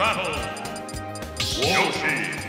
battle. Yoshi.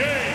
Game.